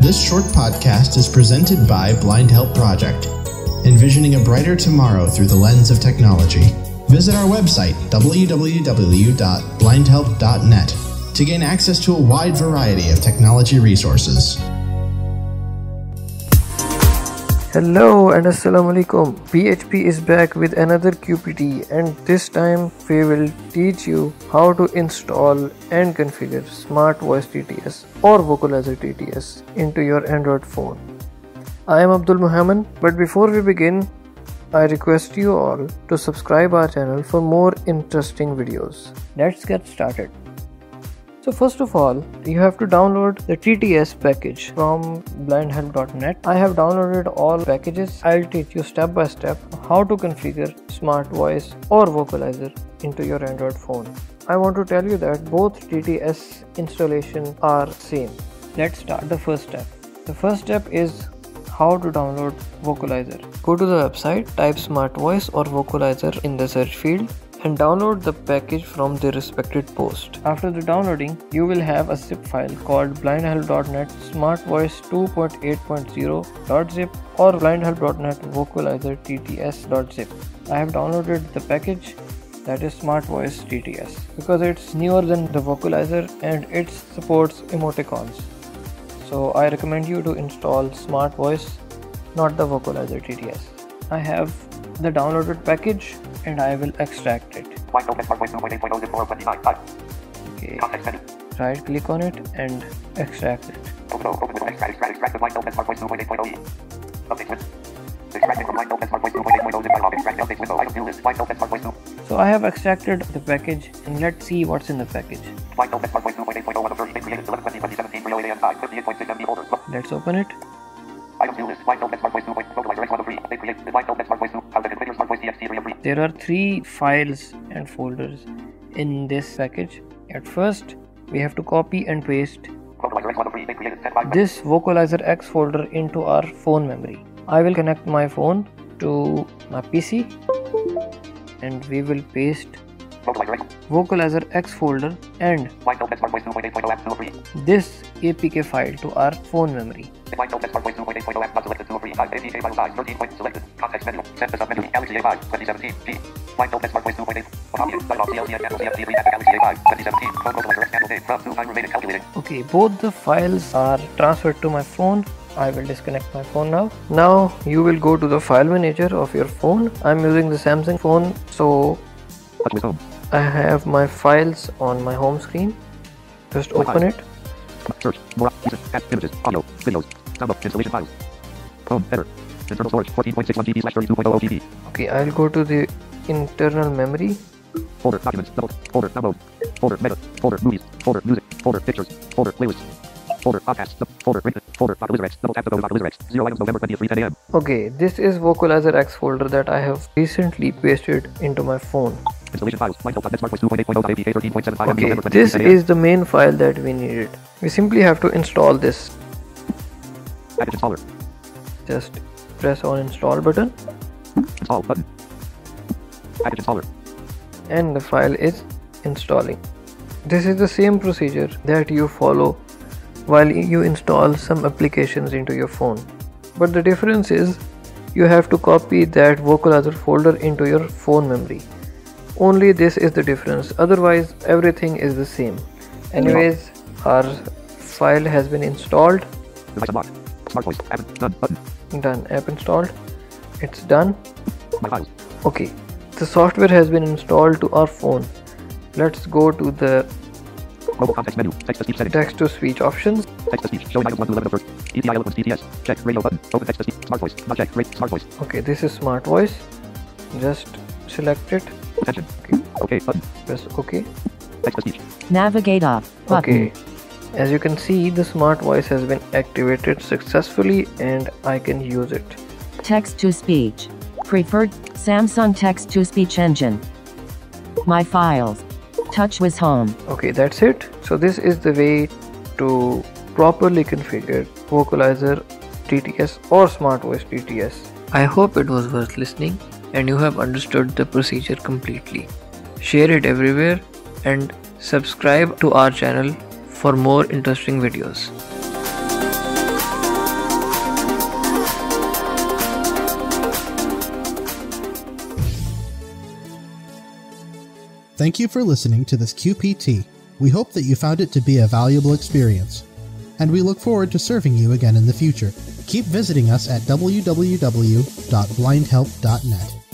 This short podcast is presented by Blind Help Project, envisioning a brighter tomorrow through the lens of technology. Visit our website, www.blindhelp.net, to gain access to a wide variety of technology resources. Hello and assalamu alaikum. BHP is back with another QPT and this time we will teach you how to install and configure Smart Voice TTS or Vocalizer TTS into your Android phone. I am Abdul Muhammad but before we begin I request you all to subscribe our channel for more interesting videos. Let's get started. So first of all, you have to download the TTS package from blindhelp.net. I have downloaded all packages. I'll teach you step by step how to configure Smart Voice or Vocalizer into your Android phone. I want to tell you that both TTS installation are same. Let's start the first step. The first step is how to download Vocalizer. Go to the website, type Smart Voice or Vocalizer in the search field and download the package from the respected post. After the downloading, you will have a zip file called blindhelp.net smartvoice 2.8.0.zip or blindhelp.net vocalizer tts.zip. I have downloaded the package that is smartvoice tts because it's newer than the vocalizer and it supports emoticons so i recommend you to install smartvoice not the vocalizer tts i have the downloaded package and I will extract it. Okay. Right click on it and extract it. So I have extracted the package and let's see what's in the package. Let's open it. There are three files and folders in this package. At first, we have to copy and paste this Vocalizer X folder into our phone memory. I will connect my phone to my PC and we will paste Vocalizer X folder and this APK file to our phone memory. Okay, both the files are transferred to my phone I will disconnect my phone now. Now you will go to the file manager of your phone. I'm using the Samsung phone so I have my files on my home screen. Just open it. Search, more, music, add, images, audio, videos, download, installation files. Home, header, internal storage, 14.61 GB slash 32.00 GB. Okay, I'll go to the internal memory. Folder, documents, double, folder, download, folder, meta, folder, movies, folder, music, folder, pictures, folder, playlist, folder, podcasts, folder, written, folder, Dr. Wizard X, double tap to go to. X, zero items, November 23, 10 a.m. Okay, this is Vocalizer X folder that I have recently pasted into my phone. Installation files, blindhelp.net Smart Voice 2.8.0.apk 13.75 Okay, this is the main file that we needed. We simply have to install this. Package installer, Just press on install button install button. Package installer, and the file is installing. This is the same procedure that you follow while you install some applications into your phone. But the difference is you have to copy that vocalizer folder into your phone memory. Only this is the difference, otherwise, everything is the same. Anyways, our file has been installed, Smart Voice, done, done, app installed, it's done. Okay, the software has been installed to our phone. Let's go to the menu, text to speech options. text to speech, showing items 1 to 11 of eloquence TTS, check, radio button, open text to speech, Smart Voice, not check, Smart Voice, Okay, this is smart voice. Just select it, attention, okay, button, press OK. text speech, Navigate off button. Okay, as you can see, the smart voice has been activated successfully and I can use it. Text to speech. Preferred Samsung text to speech engine. My files. TouchWiz Home. Okay, that's it. So, this is the way to properly configure Vocalizer TTS or Smart Voice TTS. I hope it was worth listening and you have understood the procedure completely. share it everywhere, and subscribe to our channel for more interesting videos. Thank you for listening to this QPT. We hope that you found it to be a valuable experience, and we look forward to serving you again in the future. Keep visiting us at www.blindhelp.net.